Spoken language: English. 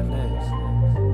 got next?